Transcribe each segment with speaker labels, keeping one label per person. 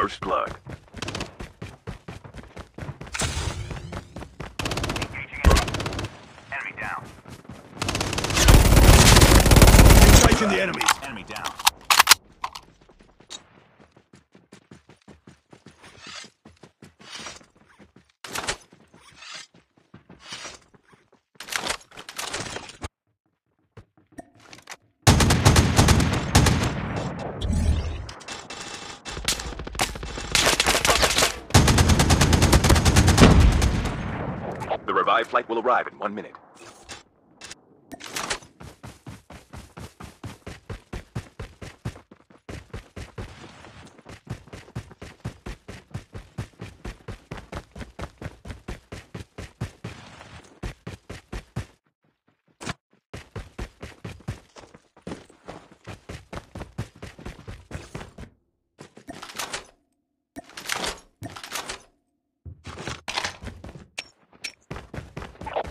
Speaker 1: First blood.
Speaker 2: Engaging enemy. Enemy down.
Speaker 3: Taking the.
Speaker 2: Enemy down.
Speaker 1: Revived flight will arrive in one minute.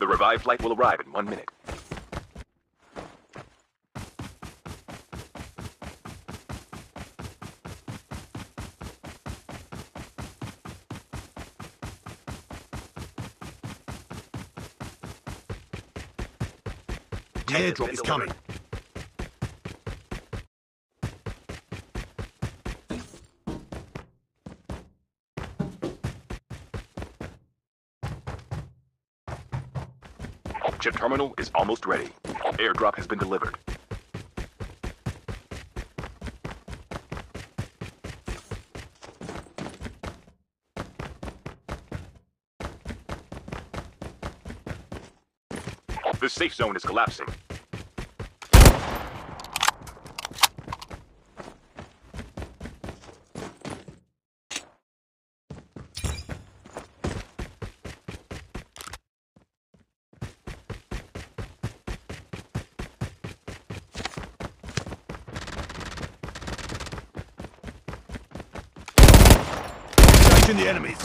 Speaker 1: The revived flight will arrive in one minute.
Speaker 3: The airdrop is coming.
Speaker 1: Chip terminal is almost ready. Airdrop has been delivered. The safe zone is collapsing.
Speaker 3: Engaging the enemies.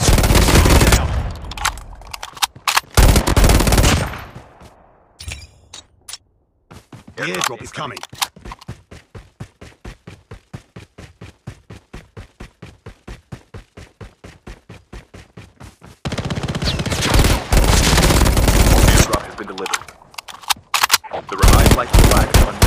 Speaker 3: Airdrop is coming.
Speaker 1: Airdrop has been delivered. The revived flight will arrive in one minute.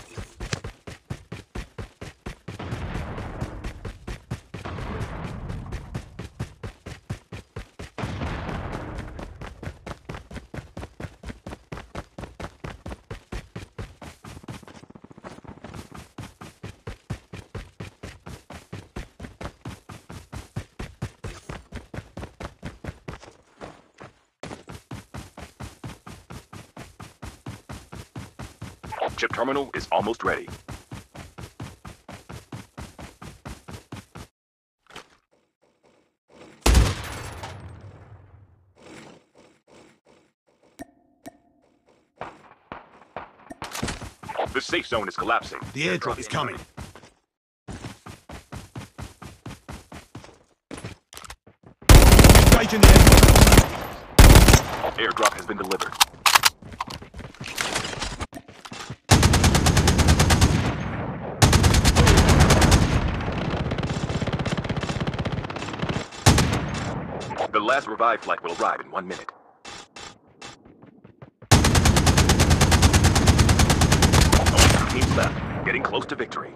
Speaker 1: Chip terminal is almost ready. The safe zone is collapsing.
Speaker 3: The airdrop is coming. Engaging the enemies.
Speaker 1: Airdrop has been delivered. Last revived flight will arrive in one minute. Teams left, getting close to victory.